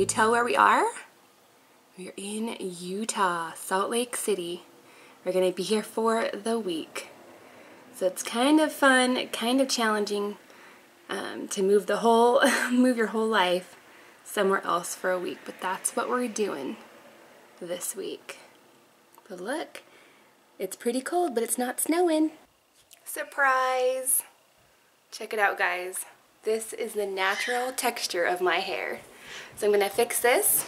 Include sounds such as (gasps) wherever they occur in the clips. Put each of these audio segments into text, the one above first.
you tell where we are? We're in Utah, Salt Lake City. We're gonna be here for the week. So it's kind of fun, kind of challenging um, to move the whole, (laughs) move your whole life somewhere else for a week, but that's what we're doing this week. But look, it's pretty cold, but it's not snowing. Surprise! Check it out, guys. This is the natural texture of my hair. So I'm gonna fix this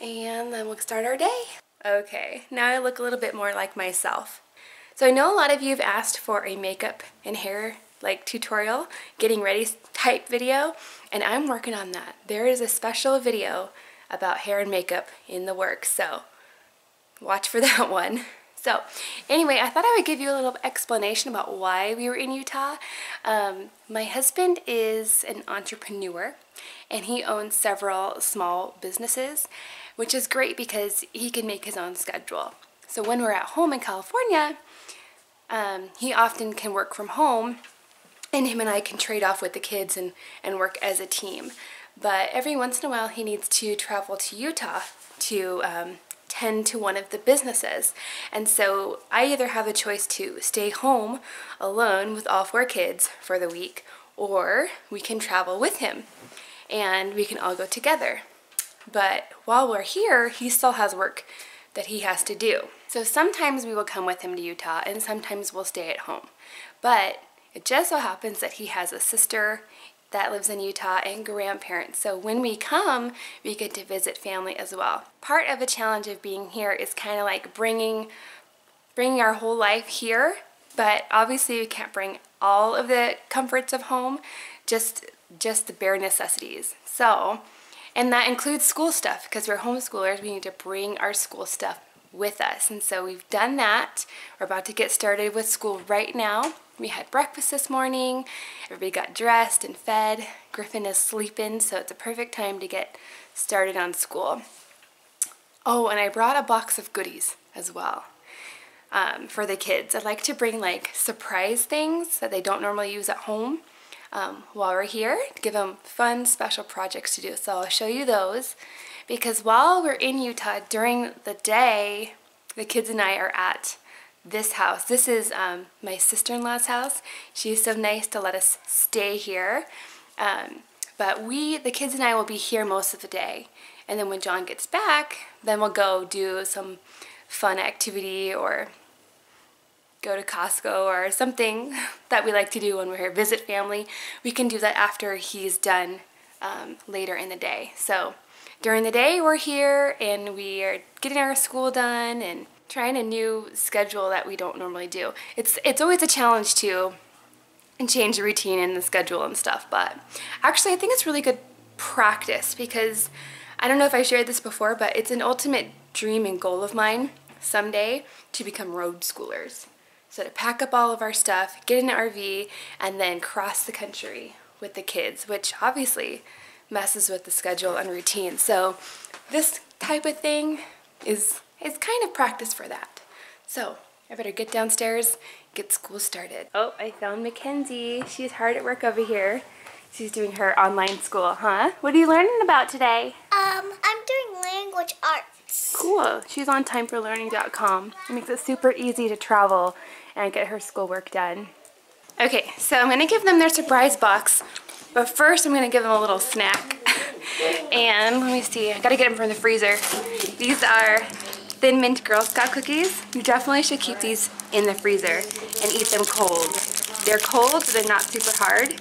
and then we'll start our day. Okay, now I look a little bit more like myself. So I know a lot of you have asked for a makeup and hair like tutorial, getting ready type video, and I'm working on that. There is a special video about hair and makeup in the works, so watch for (laughs) that one. So anyway, I thought I would give you a little explanation about why we were in Utah. Um, my husband is an entrepreneur and he owns several small businesses, which is great because he can make his own schedule. So when we're at home in California, um, he often can work from home and him and I can trade off with the kids and, and work as a team. But every once in a while he needs to travel to Utah to um, tend to one of the businesses. And so I either have a choice to stay home alone with all four kids for the week, or we can travel with him and we can all go together. But while we're here, he still has work that he has to do. So sometimes we will come with him to Utah and sometimes we'll stay at home. But it just so happens that he has a sister that lives in Utah and grandparents. So when we come, we get to visit family as well. Part of the challenge of being here is kind of like bringing bringing our whole life here, but obviously we can't bring all of the comforts of home, just just the bare necessities. So, and that includes school stuff because we're homeschoolers, we need to bring our school stuff with us. And so we've done that. We're about to get started with school right now. We had breakfast this morning. Everybody got dressed and fed. Griffin is sleeping, so it's a perfect time to get started on school. Oh, and I brought a box of goodies as well um, for the kids. I'd like to bring like surprise things that they don't normally use at home um, while we're here, give them fun, special projects to do. So I'll show you those because while we're in Utah during the day, the kids and I are at this house. This is um, my sister-in-law's house. She's so nice to let us stay here. Um, but we, the kids and I will be here most of the day. And then when John gets back, then we'll go do some fun activity or go to Costco or something (laughs) that we like to do when we're here, visit family. We can do that after he's done um, later in the day. So during the day we're here and we are getting our school done and trying a new schedule that we don't normally do. It's, it's always a challenge to change the routine and the schedule and stuff, but actually I think it's really good practice because I don't know if I shared this before, but it's an ultimate dream and goal of mine someday to become road schoolers. So to pack up all of our stuff, get an RV, and then cross the country with the kids, which obviously messes with the schedule and routine. So this type of thing is it's kind of practice for that. So I better get downstairs, get school started. Oh, I found Mackenzie. She's hard at work over here. She's doing her online school, huh? What are you learning about today? Um, I'm doing language arts. Cool. She's on time4learning.com. It makes it super easy to travel and get her schoolwork done. Okay, so I'm going to give them their surprise box, but first I'm to give them a little snack. (laughs) and let me see, I got to get them from the freezer. These are Thin Mint Girl Scout cookies. You definitely should keep these in the freezer and eat them cold. They're cold, but they're not super hard.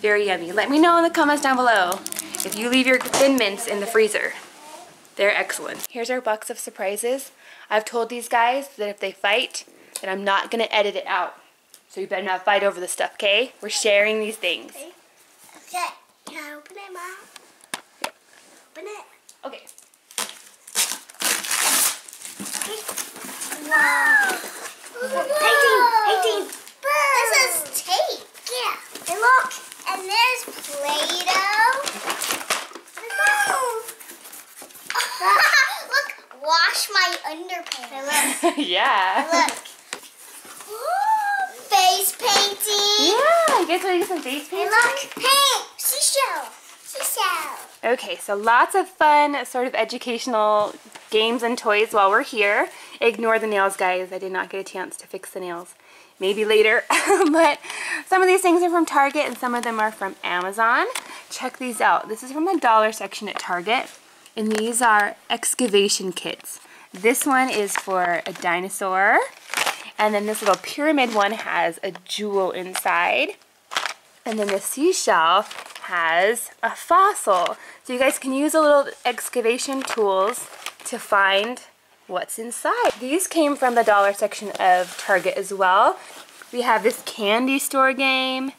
Very yummy. Let me know in the comments down below if you leave your Thin Mints in the freezer. They're excellent. Here's our box of surprises. I've told these guys that if they fight, that I'm not to edit it out. So you better not fight over the stuff, okay? We're sharing these things. Okay. Okay. Can I open it, Mom? Open it. Okay. Wow. Hey, team. Hey, team. This is tape. Yeah. And look. And there's Play-Doh. (laughs) look. Wash my underpants. Look. (laughs) yeah. Look. Painting. Yeah, I guess we get some face Hey, paint. look. Paint. Seashell. Okay, so lots of fun, sort of educational games and toys while we're here. Ignore the nails, guys. I did not get a chance to fix the nails. Maybe later. (laughs) but some of these things are from Target and some of them are from Amazon. Check these out. This is from the dollar section at Target. And these are excavation kits. This one is for a dinosaur. And then this little pyramid one has a jewel inside. And then the seashell has a fossil. So you guys can use a little excavation tools to find what's inside. These came from the dollar section of Target as well. We have this candy store game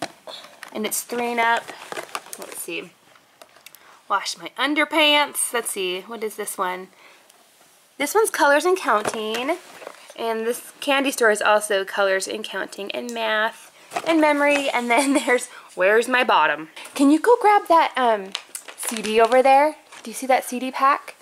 and it's three and up. Let's see. Wash my underpants. Let's see, what is this one? This one's colors and counting. And this candy store is also colors and counting and math and memory. (laughs) And then there's Where's My Bottom. Can you go grab that um, CD over there? Do you see that CD pack?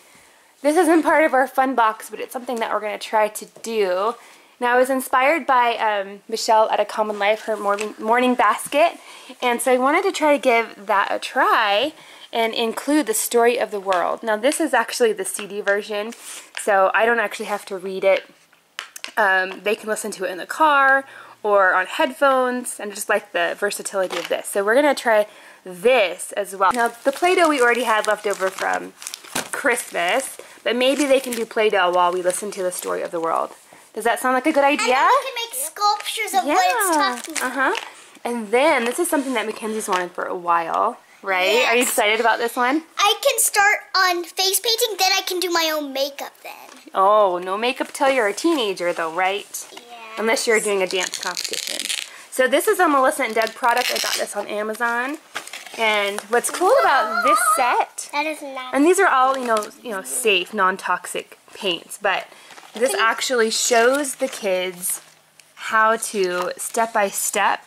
This isn't (laughs) part of our fun box, but it's something that we're going to try to do. Now, I was inspired by um, Michelle at A Common Life, her morning, morning basket, and so I wanted to try to give that a try and include the story of the world. Now, this is actually the CD version, so I don't actually have to read it. Um, they can listen to it in the car or on headphones and just like the versatility of this. So we're gonna try this as well. Now the Play-Doh we already had left over from Christmas, but maybe they can do Play-Doh while we listen to the story of the world. Does that sound like a good idea? And we can make sculptures of yeah. what it's talking about. Uh-huh. And then this is something that Mackenzie's wanted for a while, right? Yes. Are you excited about this one? I can start on face painting, then I can do my own makeup then. Oh, no makeup till you're a teenager though, right? Yeah unless you're doing a dance competition. So this is a Melissa and Doug product. I got this on Amazon. And what's cool about this set, that is nice. and these are all, you know, you know, safe, non-toxic paints, but this actually shows the kids how to step by step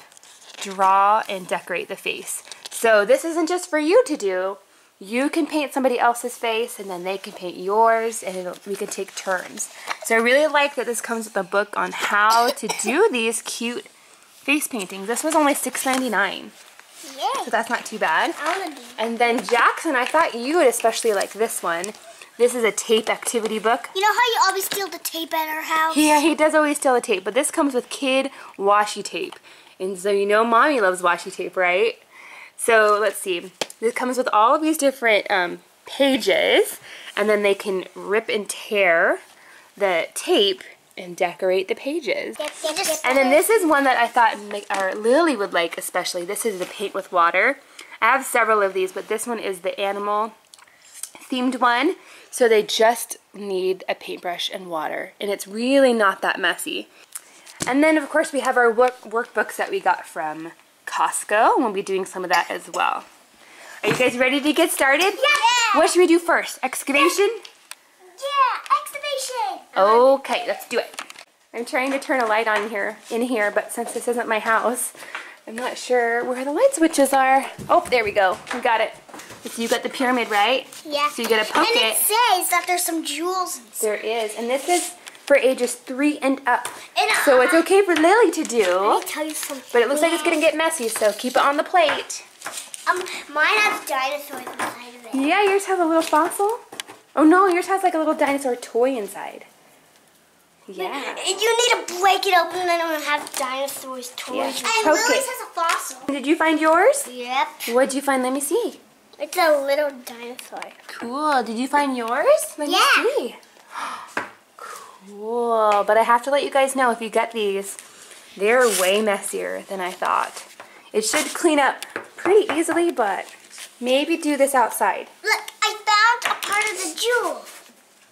draw and decorate the face. So this isn't just for you to do, you can paint somebody else's face and then they can paint yours and we can take turns. So I really like that this comes with a book on how to do these cute face paintings. This was only $6.99. Yeah. So that's not too bad. And then Jackson, I thought you would especially like this one. This is a tape activity book. You know how you always steal the tape at our house? Yeah, he does always steal the tape, but this comes with kid washi tape. And so you know mommy loves washi tape, right? So let's see. This comes with all of these different um, pages and then they can rip and tear the tape and decorate the pages. And then this is one that I thought our Lily would like especially. This is the paint with water. I have several of these, but this one is the animal themed one. So they just need a paintbrush and water. And it's really not that messy. And then of course we have our work workbooks that we got from Costco. We'll be doing some of that as well. Are you guys ready to get started? Yeah. What should we do first? Excavation? Yeah, excavation. Okay, let's do it. I'm trying to turn a light on here, in here, but since this isn't my house, I'm not sure where the light switches are. Oh, there we go. We got it. So you got the pyramid, right? Yeah. So you gotta poke and it. And it says that there's some jewels. There is, and this is for ages three and up. And so it's okay for Lily to do. Let me tell you something. But it looks like it's gonna get messy, so keep it on the plate. Um, mine has dinosaurs inside of it. Yeah, yours has a little fossil. Oh no, yours has like a little dinosaur toy inside. Yeah. You need to break it open and then it'll have dinosaurs toys. Yeah. And Poke Lily's it. has a fossil. Did you find yours? Yep. What did you find? Let me see. It's a little dinosaur. Cool. Did you find yours? Let yeah. me see. Cool. But I have to let you guys know if you get these, they're way messier than I thought. It should clean up pretty easily, but maybe do this outside. Look, I found a part of the jewel.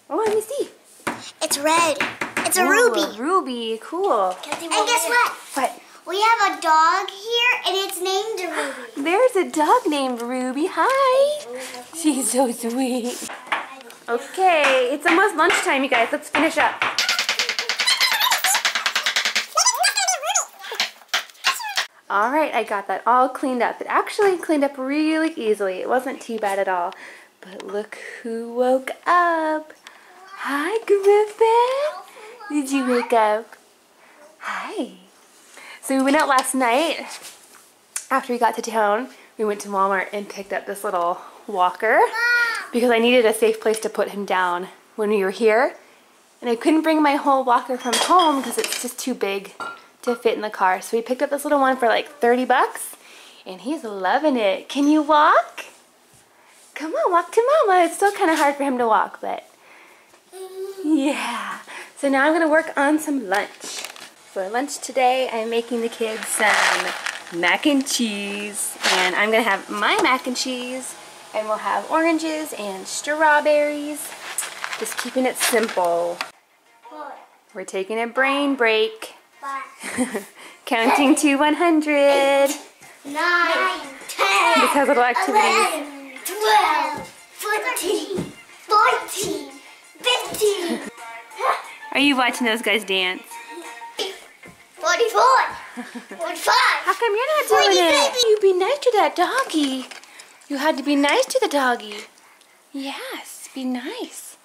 Oh, let me see. It's red. It's a Ooh, ruby. A ruby, cool. And guess what? What? We have a dog here, and it's named Ruby. (gasps) There's a dog named Ruby. Hi. She's so sweet. Okay, it's almost lunchtime, you guys. Let's finish up. All right, I got that all cleaned up. It actually cleaned up really easily. It wasn't too bad at all. But look who woke up. Hi, Griffin. Did you wake up? Hi. So we went out last night after we got to town, we went to Walmart and picked up this little walker because I needed a safe place to put him down when we were here. And I couldn't bring my whole walker from home because it's just too big to fit in the car. So we picked up this little one for like 30 bucks and he's loving it. Can you walk? Come on, walk to mama. It's still kind of hard for him to walk, but yeah. So now I'm gonna work on some lunch. For lunch today, I'm making the kids some mac and cheese. And I'm gonna have my mac and cheese and we'll have oranges and strawberries. Just keeping it simple. We're taking a brain break. (laughs) Counting to 100. 9, 10, Because of the activities. 11, 12, 14, 14, 15, Are you watching those guys dance? 44, 45. (laughs) How come you're not doing Pretty it? baby. You be nice to that doggy. You had to be nice to the doggy. Yes, be nice.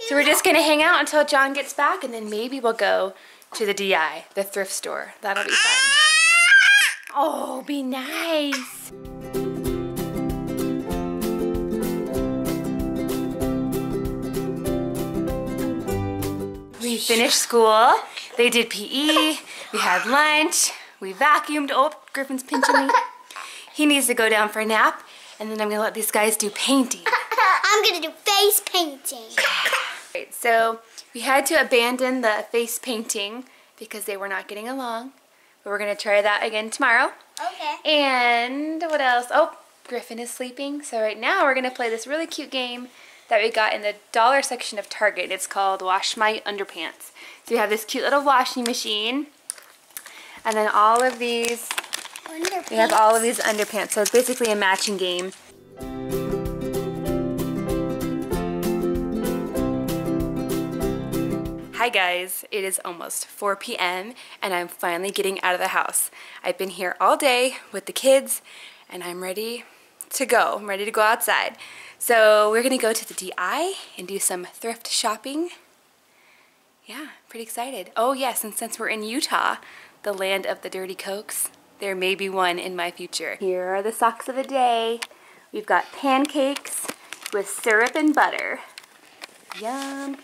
So we're just gonna hang out until John gets back and then maybe we'll go to the DI, the thrift store. That'll be fun. Oh, be nice. We finished school. They did PE. We had lunch. We vacuumed. Oh, Griffin's pinching me. He needs to go down for a nap. And then I'm gonna let these guys do painting. (laughs) I'm gonna do face painting. Right, so we had to abandon the face painting because they were not getting along. But we're gonna try that again tomorrow. Okay. And what else? Oh, Griffin is sleeping. So right now we're gonna play this really cute game that we got in the dollar section of Target. It's called Wash My Underpants. So we have this cute little washing machine. And then all of these, we have all of these underpants. So it's basically a matching game. Hi guys, it is almost 4 p.m. and I'm finally getting out of the house. I've been here all day with the kids and I'm ready to go. I'm ready to go outside. So we're gonna go to the DI and do some thrift shopping. Yeah, pretty excited. Oh yes, and since we're in Utah, the land of the dirty cokes, there may be one in my future. Here are the socks of the day. We've got pancakes with syrup and butter. Yum.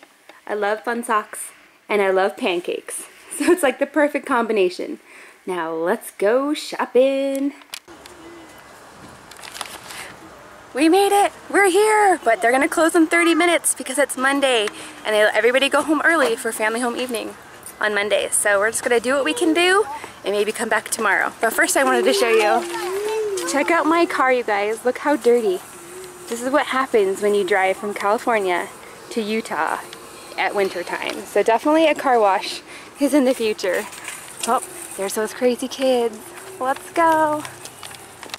I love fun socks and I love pancakes. (laughs) So it's like the perfect combination. Now let's go shopping. We made it! We're here! But they're gonna close in 30 minutes because it's Monday and they let everybody go home early for family home evening on Mondays. So we're just gonna do what we can do and maybe come back tomorrow. But first I wanted to show you. Check out my car, you guys. Look how dirty. This is what happens when you drive from California to Utah at winter time. So definitely a car wash is in the future. Oh, there's those crazy kids. Let's go.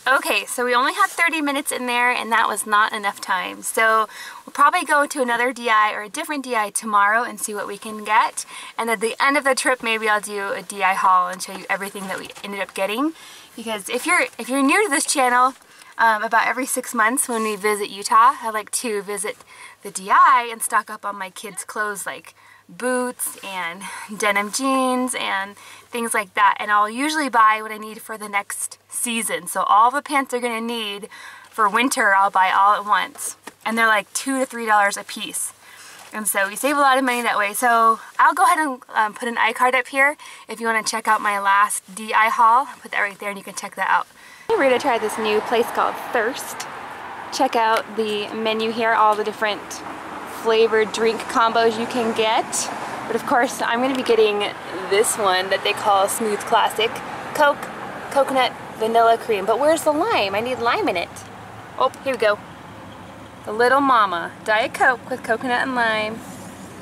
Okay, so we only had 30 minutes in there and that was not enough time. So we'll probably go to another DI or a different DI tomorrow and see what we can get. And at the end of the trip, maybe I'll do a DI haul and show you everything that we ended up getting. Because if you're, if you're new to this channel, um, about every six months when we visit Utah, I like to visit the DI and stock up on my kids' clothes like boots and (laughs) denim jeans and things like that. And I'll usually buy what I need for the next season. So all the pants they're gonna need for winter, I'll buy all at once. And they're like two to three dollars a piece. And so we save a lot of money that way. So I'll go ahead and um, put an iCard up here if you want to check out my last DI haul. Put that right there and you can check that out. We're going to try this new place called Thirst. Check out the menu here, all the different flavored drink combos you can get. But of course, I'm going to be getting this one that they call Smooth Classic. Coke, coconut, vanilla cream. But where's the lime? I need lime in it. Oh, here we go. The Little Mama Diet Coke with coconut and lime.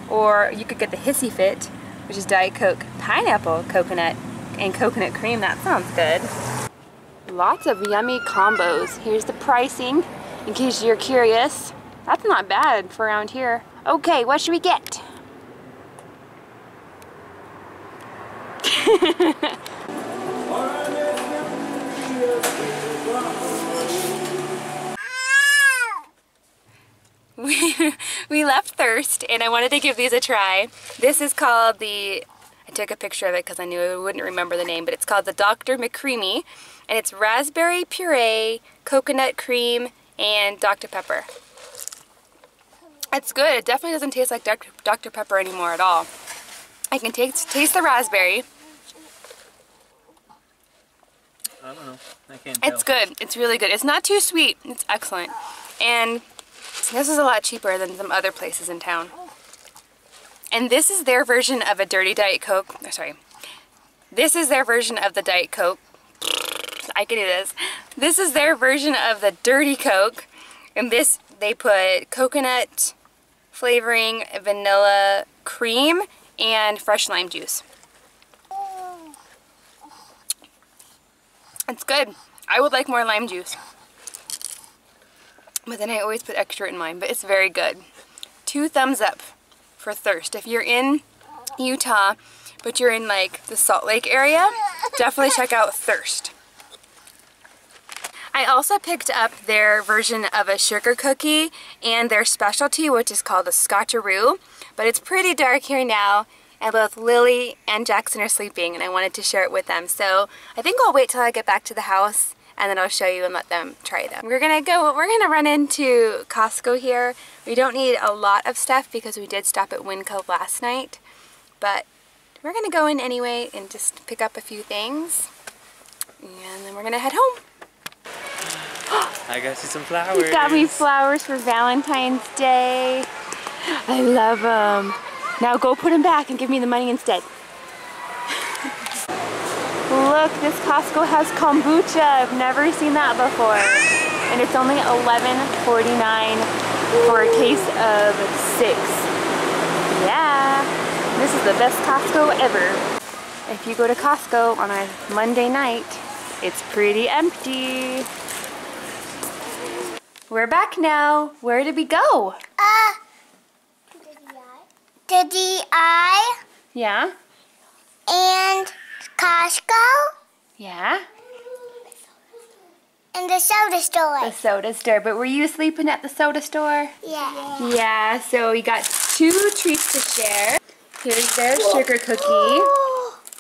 Or you could get the Hissy Fit, which is Diet Coke, pineapple, coconut, and coconut cream. That sounds good. Lots of yummy combos. Here's the pricing, in case you're curious. That's not bad for around here. Okay, what should we get? (laughs) we, we left Thirst and I wanted to give these a try. This is called the I took a picture of it because I knew I wouldn't remember the name, but it's called the Dr. McCreamy, and it's raspberry puree, coconut cream, and Dr. Pepper. It's good. It definitely doesn't taste like Dr. Pepper anymore at all. I can taste, taste the raspberry. I don't know. I can't It's good. It's really good. It's not too sweet. It's excellent. And this is a lot cheaper than some other places in town. And this is their version of a dirty Diet Coke. Oh, sorry. This is their version of the Diet Coke. (laughs) I can do this. This is their version of the dirty Coke. And this, they put coconut flavoring, vanilla cream, and fresh lime juice. It's good. I would like more lime juice. But then I always put extra in mine, but it's very good. Two thumbs up for thirst. If you're in Utah, but you're in like the Salt Lake area, definitely check out Thirst. I also picked up their version of a sugar cookie and their specialty, which is called a Scotcheroo. But it's pretty dark here now, and both Lily and Jackson are sleeping, and I wanted to share it with them. So I think I'll wait till I get back to the house and then I'll show you and let them try them. We're gonna go, we're gonna run into Costco here. We don't need a lot of stuff because we did stop at Winco last night, but we're gonna go in anyway and just pick up a few things and then we're gonna head home. (gasps) I got you some flowers. You got me flowers for Valentine's Day. I love them. Now go put them back and give me the money instead. Look, this Costco has kombucha. I've never seen that before. And it's only $11.49 for a case of six. Yeah, this is the best Costco ever. If you go to Costco on a Monday night, it's pretty empty. We're back now. Where did we go? The DI Yeah? and Costco Yeah? and the soda store. The soda store. But were you sleeping at the soda store? Yeah. Yeah, so we got two treats to share. Here's their sugar cookie.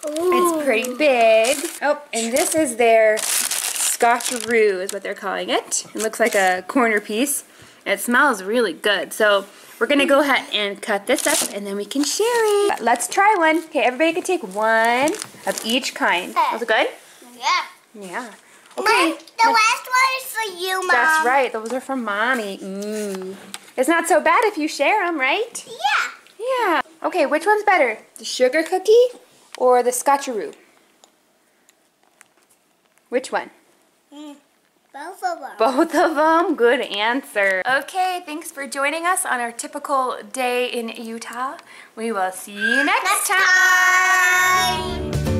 It's pretty big. Oh, and this is their scotch Scotcheroo is what they're calling it. It looks like a corner piece. It smells really good. So we're gonna go ahead and cut this up and then we can share it. Let's try one. Okay, everybody can take one of each kind. Was it good? Yeah. Yeah. Mom, Okay. the last one is for you, Mom. That's right. Those are for mommy. Ooh. It's not so bad if you share them, right? Yeah. Yeah. Okay, which one's better? The sugar cookie or the scotcheroo? Which one? Mm. Both of them. Both of them. Good answer. Okay, thanks for joining us on our typical day in Utah. We will see you next Next time. time.